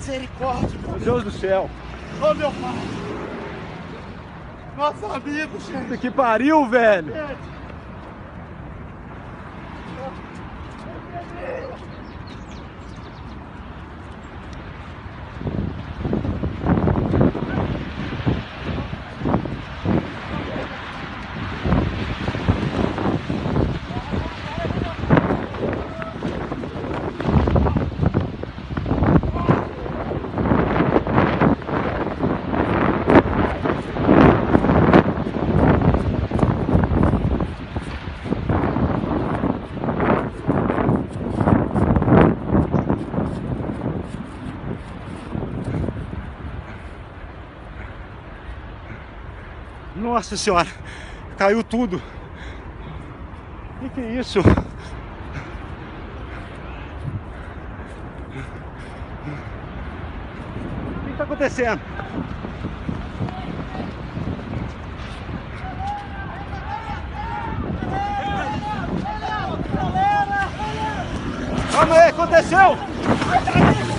Misericórdia, meu Deus do céu. Ô meu pai! Nosso amigo, gente! Que pariu, velho. Gente! Nossa senhora. Caiu tudo. Que que é isso? O que está acontecendo? Calma aí, aconteceu!